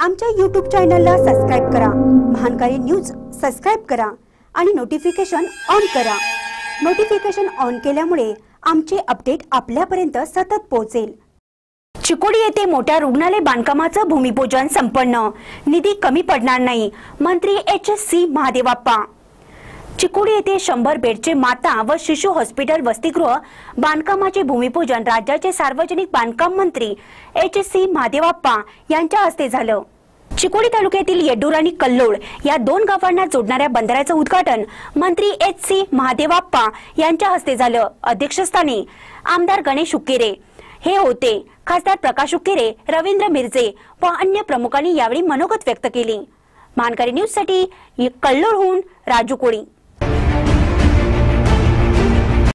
आमच्या यूट्यूब चॅनलला सबस्क्राईब करा. महानकारी न्यूज सबस्क्राईब करा आणि नोटिफिकेशन ऑन करा. नोटिफिकेशन ऑन केल्यामुळे आमचे अपडेट आपल्यापर्यंत सतत पोहोचेल. चिकोडी येथे मोठ्या रुग्णालय बांधकामाचं भूमिपूजन संपन्न. निधी कमी पडणार नाही. मंत्री H S C Mahadevappa. Chikodi येथे शंभर बेडचे माता व शिशु हॉस्पिटल वसतिगृह बांधकामाचे भूमिपूजन राज्याचे सार्वजनिक बांधकाम मंत्री एच सी महादेवाप्पा यांच्या हस्ते झालं. चिकोडी तालुक्यातील येड्डूर आणि कल्लोळ या दोन गावांना जोडणाऱ्या बंदराचं उद्घाटन मंत्री एच सी महादेवाप्पा यांच्या हस्ते झालं. अध्यक्षस्थानी आमदार गणेश उकेरे हे होते. खासदार प्रकाश उकेरे रवींद्र मिरजे व अन्य प्रमुखांनी यावेळी मनोगत व्यक्त केली. मानकरी न्यूजसाठी कल्लोळहून राजू कोळी.